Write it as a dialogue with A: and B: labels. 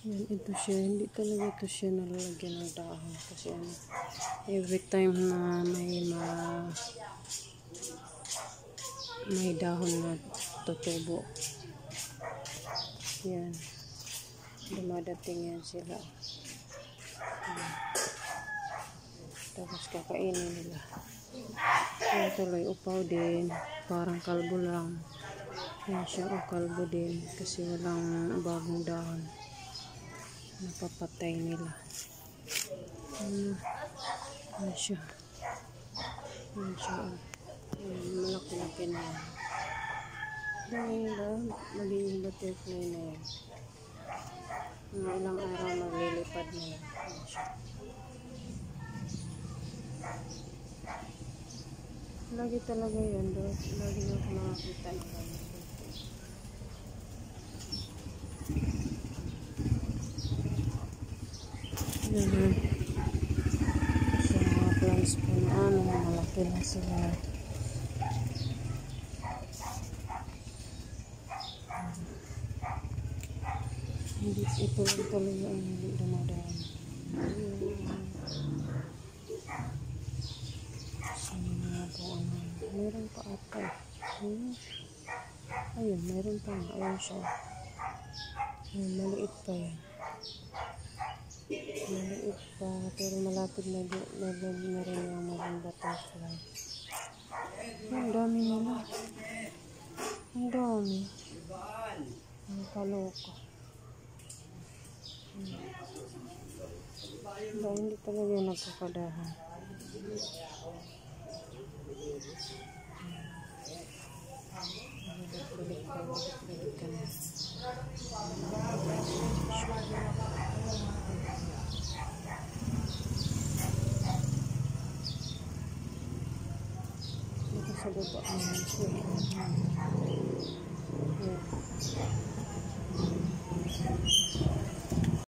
A: Yan, ito siya. Hindi talaga ito siya nalalagyan ng dahon. Kasi ano, every time na may ma may dahon na tutubo. Yan. Dumadating yan sila. Yan. Tapos kakainin nila. Yan tuloy, upaw din. Parang kalbo lang. Yan siya, o kalbo din. Kasi walang bagong dahon. Napapatay nila. Ano, yan siya. Yan siya, o. Yan, malaki-laki na yan. Dahil lang, magiging butterfly na yan. Mga ilang araw maglilipad na yan. Yan siya. Lagi talaga yan. Lagi na Yan. Sa mga plants po na ano, malaki na sila. Hindi, ito lang talaga ang hindi dumadaan. Sa mga po ano, meron pa ata. Hmm. Ayun, meron pa nga. Ayun siya. Ayun, maliit pa yan. Maliit pa, pero malapit na, na, na, na rin yung maging butterfly. Ang dami nila. Ang dami. Ang kaloka. Hmm. Ba, hindi talaga yung nagkakadahan. Balik-balik ka, balik-balik ka na. sa lupa. Ayan. Ayan.